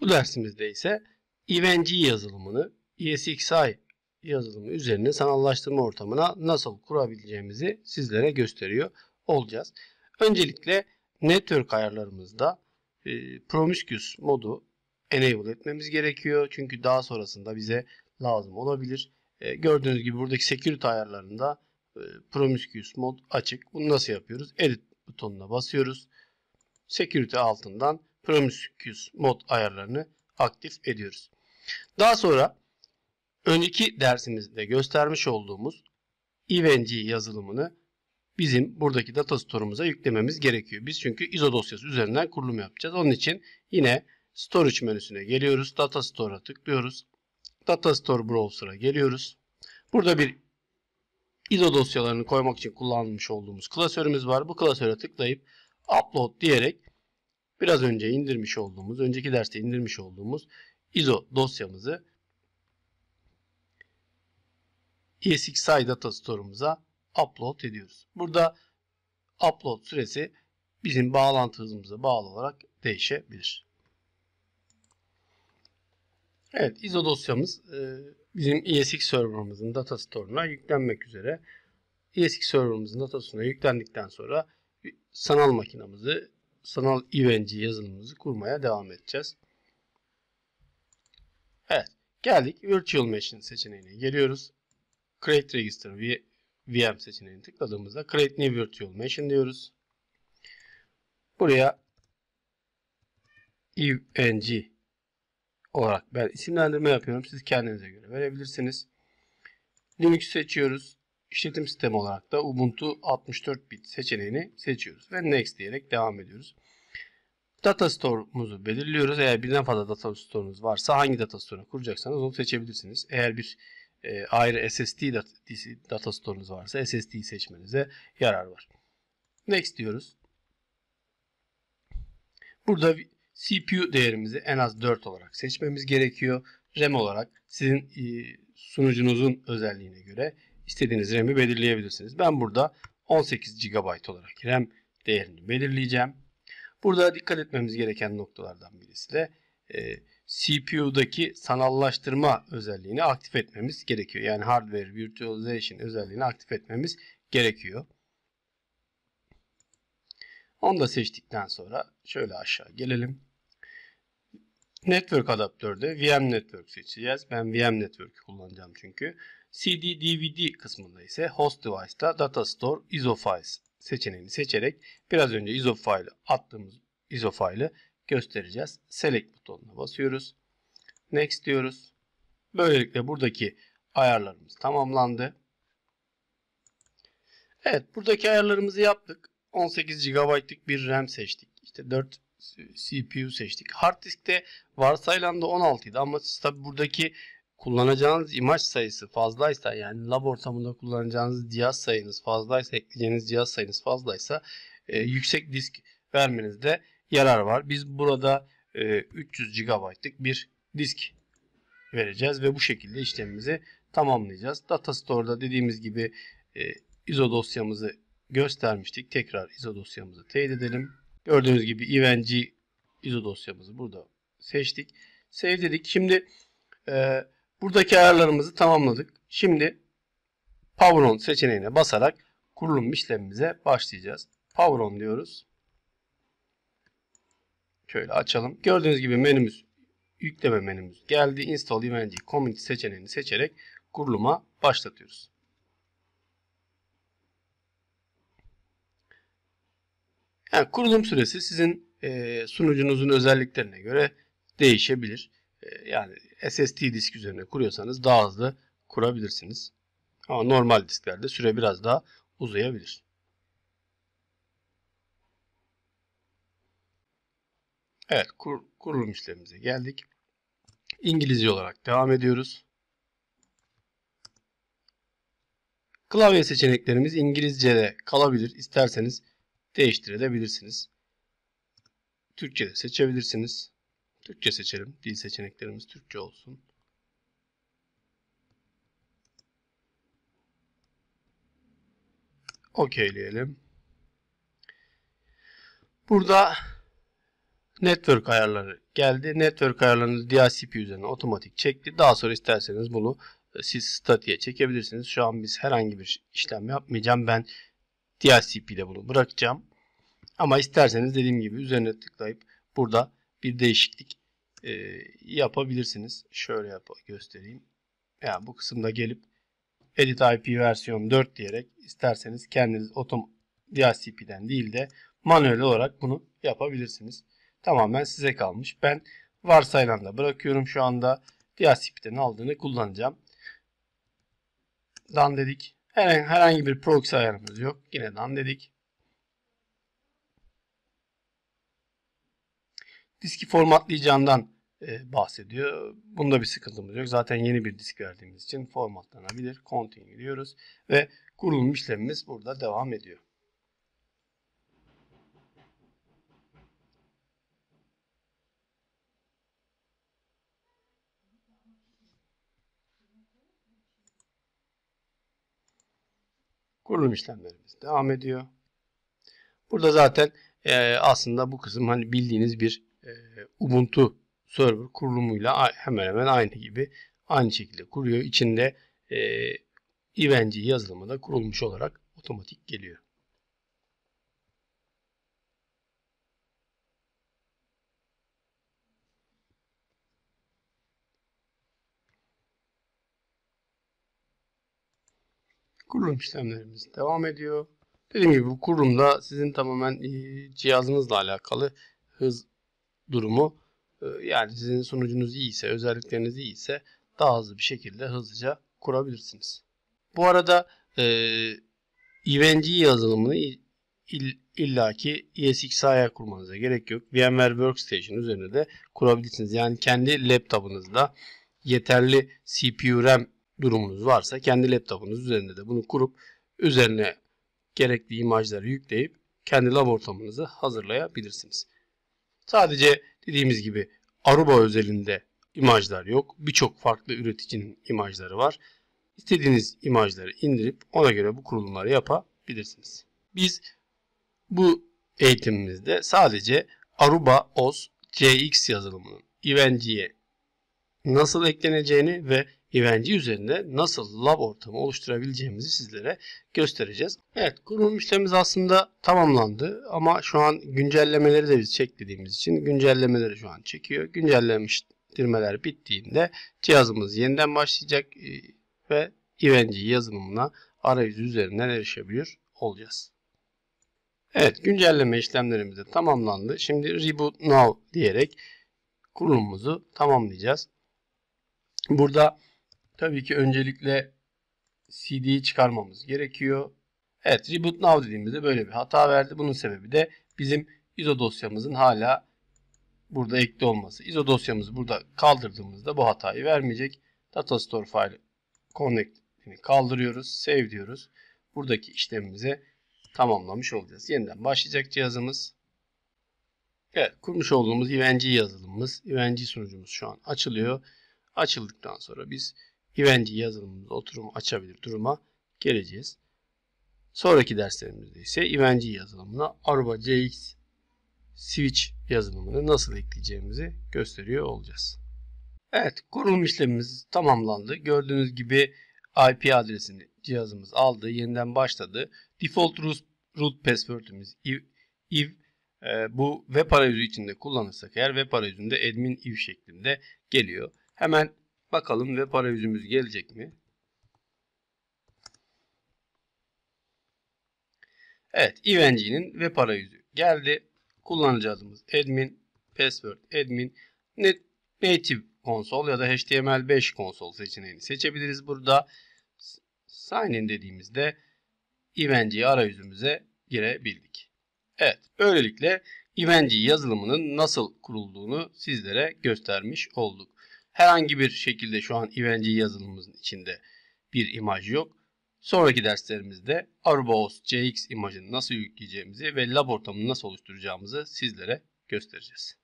Bu dersimizde ise EVNG yazılımını ESXi yazılımı üzerine sanallaştırma ortamına nasıl kurabileceğimizi sizlere gösteriyor olacağız. Öncelikle network ayarlarımızda e, Promiscuous modu enable etmemiz gerekiyor. Çünkü daha sonrasında bize lazım olabilir. E, gördüğünüz gibi buradaki security ayarlarında e, Promiscuous mod açık. Bunu nasıl yapıyoruz? Edit butonuna basıyoruz. Security altından Promiscuous mod ayarlarını aktif ediyoruz. Daha sonra önceki dersimizde göstermiş olduğumuz EVNG yazılımını bizim buradaki data store'umuza yüklememiz gerekiyor. Biz çünkü ISO dosyası üzerinden kurulum yapacağız. Onun için yine Storage menüsüne geliyoruz. Data Store'a tıklıyoruz. Data Store Browser'a geliyoruz. Burada bir ISO dosyalarını koymak için kullanmış olduğumuz klasörümüz var. Bu klasöre tıklayıp Upload diyerek biraz önce indirmiş olduğumuz, önceki derste indirmiş olduğumuz ISO dosyamızı ESXi Data Store'umuza upload ediyoruz. Burada upload süresi bizim bağlantı hızımıza bağlı olarak değişebilir. Evet ISO dosyamız e, bizim ESX serverımızın data store'una yüklenmek üzere. ESX serverımızın data store'una yüklendikten sonra sanal makinamızı, sanal EVNG yazılımımızı kurmaya devam edeceğiz. Evet geldik Virtual Machine seçeneğine geliyoruz. Create Register VM seçeneğini tıkladığımızda Create New Virtual Machine diyoruz. Buraya EVNG olarak ben isimlendirme yapıyorum. Siz kendinize göre verebilirsiniz. Linux seçiyoruz. İşletim sistemi olarak da Ubuntu 64 bit seçeneğini seçiyoruz. Ve Next diyerek devam ediyoruz. Data Store'umuzu belirliyoruz. Eğer birden fazla data store'unuz varsa hangi data store'unu kuracaksanız onu seçebilirsiniz. Eğer bir e, ayrı SSD data, data store'unuz varsa SSD'yi seçmenize yarar var. Next diyoruz. Burada CPU değerimizi en az 4 olarak seçmemiz gerekiyor. RAM olarak sizin sunucunuzun özelliğine göre istediğiniz RAM'i belirleyebilirsiniz. Ben burada 18 GB olarak RAM değerini belirleyeceğim. Burada dikkat etmemiz gereken noktalardan birisi de e, CPU'daki sanallaştırma özelliğini aktif etmemiz gerekiyor. Yani hardware virtualization özelliğini aktif etmemiz gerekiyor. Onu da seçtikten sonra şöyle aşağı gelelim. Network adaptörde VM Network seçeceğiz. Ben VM Network kullanacağım çünkü. CD DVD kısmında ise Host Device'da Data Store ISO Files seçeneğini seçerek biraz önce ISO file attığımız ISO file'ı göstereceğiz. Select butonuna basıyoruz. Next diyoruz. Böylelikle buradaki ayarlarımız tamamlandı. Evet buradaki ayarlarımızı yaptık. 18 GB'lık bir RAM seçtik. İşte 4 CPU seçtik. Hard diskte varsayılan da 16 idi ama siz tabi buradaki kullanacağınız imaj sayısı fazlaysa yani lab ortamında kullanacağınız cihaz sayınız fazlaysa ekleyeceğiniz cihaz sayınız fazlaysa e, yüksek disk vermenizde yarar var. Biz burada e, 300 GB'lık bir disk vereceğiz ve bu şekilde işlemimizi tamamlayacağız. Data Store'da dediğimiz gibi e, ISO dosyamızı göstermiştik. Tekrar ISO dosyamızı teyit edelim. Gördüğünüz gibi EVNG ISO dosyamızı burada seçtik. Save dedik. Şimdi e, buradaki ayarlarımızı tamamladık. Şimdi Power On seçeneğine basarak kurulum işlemimize başlayacağız. Power On diyoruz. Şöyle açalım. Gördüğünüz gibi menümüz yükleme menümüz geldi. Install EVNG Community seçeneğini seçerek kuruluma başlatıyoruz. Yani kurulum süresi sizin sunucunuzun özelliklerine göre değişebilir. Yani SSD disk üzerine kuruyorsanız daha hızlı kurabilirsiniz. Ama normal disklerde süre biraz daha uzayabilir. Evet kur, kurulum işlemimize geldik. İngilizce olarak devam ediyoruz. Klavye seçeneklerimiz İngilizce'de kalabilir. İsterseniz değiştirebilirsiniz. Türkçe de seçebilirsiniz. Türkçe seçelim. Dil seçeneklerimiz Türkçe olsun. Okeyleyelim. Burada network ayarları geldi. Network ayarlarını DHCP üzerine otomatik çekti. Daha sonra isterseniz bunu e, siz statiğe çekebilirsiniz. Şu an biz herhangi bir işlem yapmayacağım. Ben DHCP'de bunu bırakacağım. Ama isterseniz dediğim gibi üzerine tıklayıp burada bir değişiklik e, yapabilirsiniz. Şöyle yap göstereyim. Yani bu kısımda gelip Edit IP versiyon 4 diyerek isterseniz kendiniz otom DHCP'den değil de manuel olarak bunu yapabilirsiniz. Tamamen size kalmış. Ben varsayılan da bırakıyorum şu anda. DHCP'den aldığını kullanacağım. Dan dedik. Herhangi bir proxy ayarımız yok. Yine dan dedik. Diski formatlayacağından e, bahsediyor. Bunda bir sıkıntımız yok. Zaten yeni bir disk verdiğimiz için formatlanabilir. Continue diyoruz ve kurulum işlemimiz burada devam ediyor. Kurulum işlemlerimiz devam ediyor. Burada zaten e, aslında bu kısım hani bildiğiniz bir e, Ubuntu server kurulumuyla hemen hemen aynı gibi aynı şekilde kuruyor. İçinde e, Evenci yazılımı da kurulmuş olarak otomatik geliyor. Kurulum işlemlerimiz devam ediyor. Dediğim gibi bu kurulumda sizin tamamen e, cihazınızla alakalı hız durumu e, yani sizin sunucunuz iyiyse, özellikleriniz iyiyse daha hızlı bir şekilde hızlıca kurabilirsiniz. Bu arada e, EVNG yazılımını ill, illaki ESXi'ye kurmanıza gerek yok. VMware Workstation üzerinde de kurabilirsiniz. Yani kendi laptopunuzda yeterli CPU RAM durumunuz varsa kendi laptopunuz üzerinde de bunu kurup üzerine gerekli imajları yükleyip kendi lab ortamınızı hazırlayabilirsiniz. Sadece dediğimiz gibi Aruba özelinde imajlar yok. Birçok farklı üreticinin imajları var. İstediğiniz imajları indirip ona göre bu kurulumları yapabilirsiniz. Biz bu eğitimimizde sadece Aruba OS CX yazılımının Evengi'ye nasıl ekleneceğini ve Evenci üzerinde nasıl lab ortamı oluşturabileceğimizi sizlere göstereceğiz. Evet kurulum işlemimiz aslında tamamlandı ama şu an güncellemeleri de biz çeklediğimiz için güncellemeleri şu an çekiyor. Güncellemiştirmeler bittiğinde cihazımız yeniden başlayacak e, ve Evenci yazılımına arayüzü üzerinden erişebiliyor olacağız. Evet güncelleme işlemlerimiz de tamamlandı. Şimdi Reboot Now diyerek kurulumumuzu tamamlayacağız. Burada tabii ki öncelikle CD'yi çıkarmamız gerekiyor. Evet Reboot Now dediğimizde böyle bir hata verdi. Bunun sebebi de bizim ISO dosyamızın hala burada ekli olması. ISO dosyamızı burada kaldırdığımızda bu hatayı vermeyecek. Data Store File Connect'ini kaldırıyoruz. Save diyoruz. Buradaki işlemimizi tamamlamış olacağız. Yeniden başlayacak cihazımız. Evet kurmuş olduğumuz EVNG yazılımımız, EVNG sunucumuz şu an açılıyor. Açıldıktan sonra biz Eventy yazılımımızı oturumu açabilir duruma geleceğiz. Sonraki derslerimizde ise Eventy yazılımına Aruba CX Switch yazılımını nasıl ekleyeceğimizi gösteriyor olacağız. Evet kurulum işlemimiz tamamlandı. Gördüğünüz gibi IP adresini cihazımız aldı. Yeniden başladı. Default root password'ümüz if, if e, bu web arayüzü içinde kullanırsak eğer web arayüzünde admin if şeklinde geliyor. Hemen bakalım web arayüzümüz gelecek mi? Evet, EVNG'nin web arayüzü geldi. Kullanıcı adımız admin, password admin, net, native konsol ya da HTML5 konsol seçeneğini seçebiliriz burada. Sign in dediğimizde EVNG arayüzümüze girebildik. Evet, böylelikle EVNG yazılımının nasıl kurulduğunu sizlere göstermiş olduk. Herhangi bir şekilde şu an EVNG yazılımımızın içinde bir imaj yok. Sonraki derslerimizde Aruba OS CX imajını nasıl yükleyeceğimizi ve lab ortamını nasıl oluşturacağımızı sizlere göstereceğiz.